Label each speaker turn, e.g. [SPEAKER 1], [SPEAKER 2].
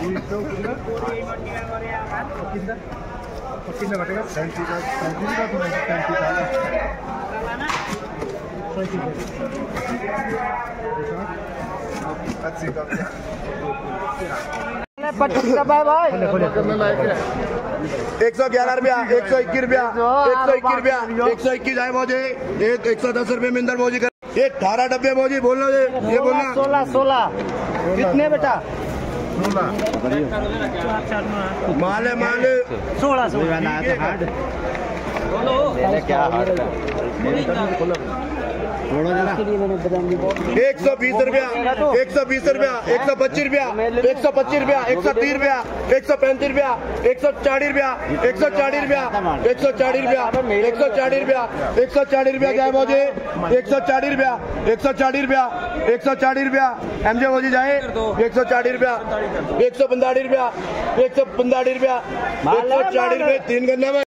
[SPEAKER 1] में
[SPEAKER 2] एक सौ ग्यारह रुपया, एक सौ इक्कीस रुपया, एक सौ इक्कीस रुपया, एक सौ इक्कीस आए मौजी एक एक सौ दस रुपये मिंदर मौजी कर। ये अठारह डब्बे मौजी बोलना ये बोलना।
[SPEAKER 3] सोलह सोलह। कितने बेटा?
[SPEAKER 2] माल माले माल।
[SPEAKER 3] सोलह सोलह। क्या
[SPEAKER 2] एक सौ बीस रुपया एक सौ बीस रुपया एक सौ पच्चीस रुपया एक सौ पच्चीस रुपया एक सौ तीस रुपया एक सौ पैंतीस रुपया एक सौ चालीस रुपया एक सौ चालीस रुपया एक सौ चालीस रुपया एक सौ चालीस रुपया एक सौ चालीस रुपया क्या है मौजी एक सौ चालीस रुपया एक सौ चालीस रुपया एक सौ चालीस रुपया एम जे मौजी जाए एक सौ चालीस रुपया एक सौ पंतालीस रुपया एक सौ पंतालीस रुपया एक सौ चालीस रुपये तीन गन्ना में